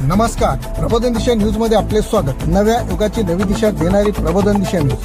नमस्कार. प्रबोधन दिशा न्यूजमध्ये आपले स्वागत. नव्या युगाची नवी दिशा देणारी प्रबोधन दिशा न्यूज.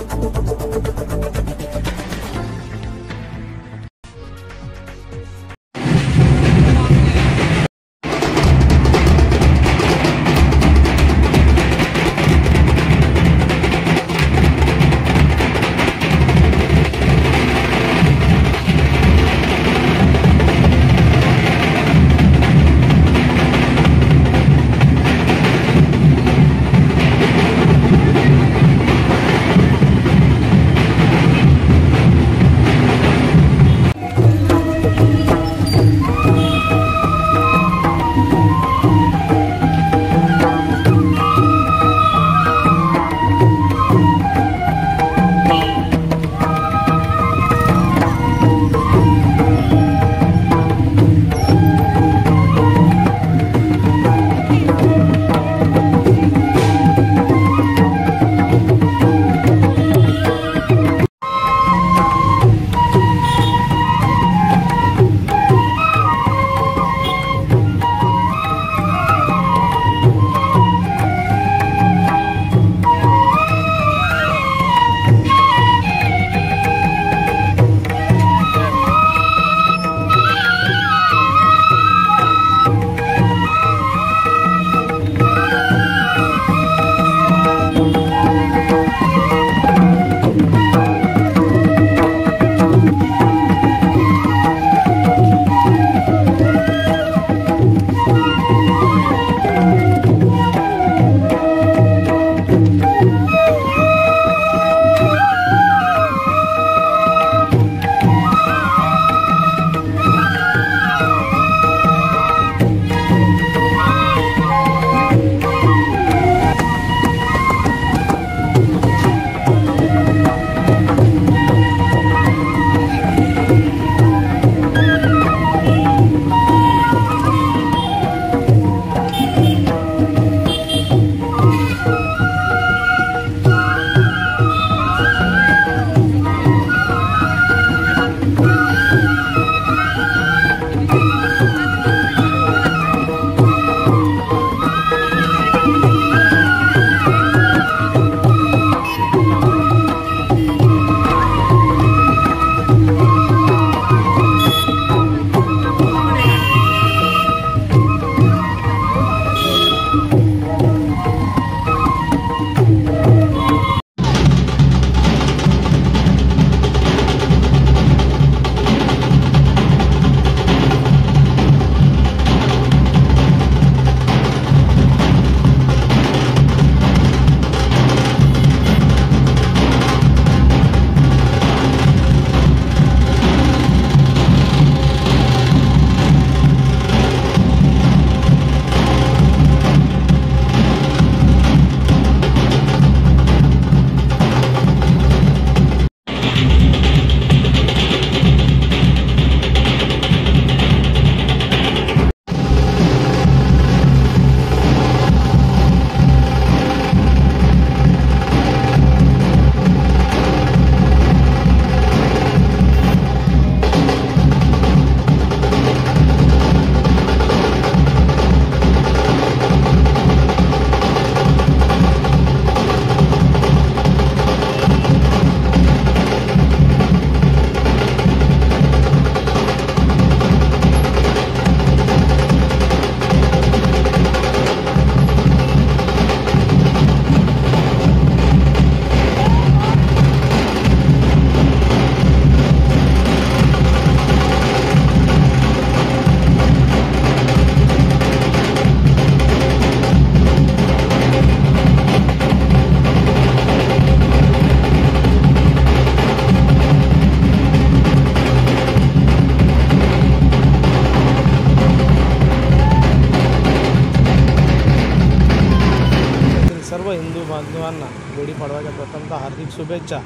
हिंदू बांधवांना गुढीपाडव्याच्या प्रथमतः हार्दिक शुभेच्छा.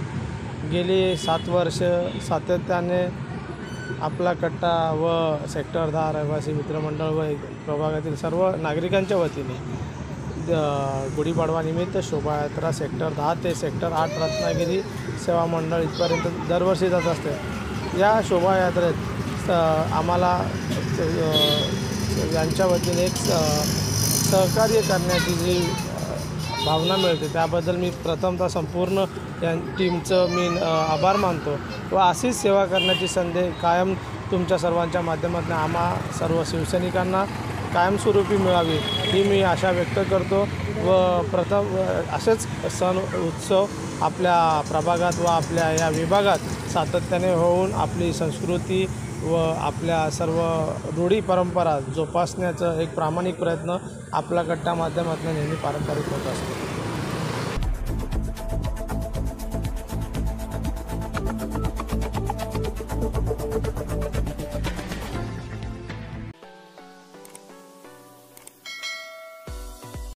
गेली सात वर्ष सातत्याने आपला कट्टा व सेक्टर दहा रहिवासी मित्रमंडळ व प्रभागातील सर्व नागरिकांच्या वतीने गुढीपाडवानिमित्त शोभायात्रा सेक्टर दहा ते सेक्टर आठ रत्नागिरी सेवा मंडळ इथपर्यंत दरवर्षी जात असते. या शोभायात्रेत आम्हाला यांच्या वतीने एक सहकार्य करण्याची जी भावना मिळते. त्याबद्दल मी प्रथमतः संपूर्ण या टीमचं मी आभार मानतो. व अशीच सेवा करण्याची संधी कायम तुमच्या सर्वांच्या माध्यमातून आम्हा सर्व शिवसैनिकांना कायमस्वरूपी मिळावी ही मी आशा व्यक्त करतो. व प्रथम असेच सण उत्सव आपल्या प्रभागात व आपल्या या विभागात सातत्याने होऊन आपली संस्कृती व आपल्या सर्व रूढी परंपरा जोपासण्याचं एक प्रामाणिक प्रयत्न आपला कट्टा माध्यमातून नेहमी पारंपरिक होत असतो.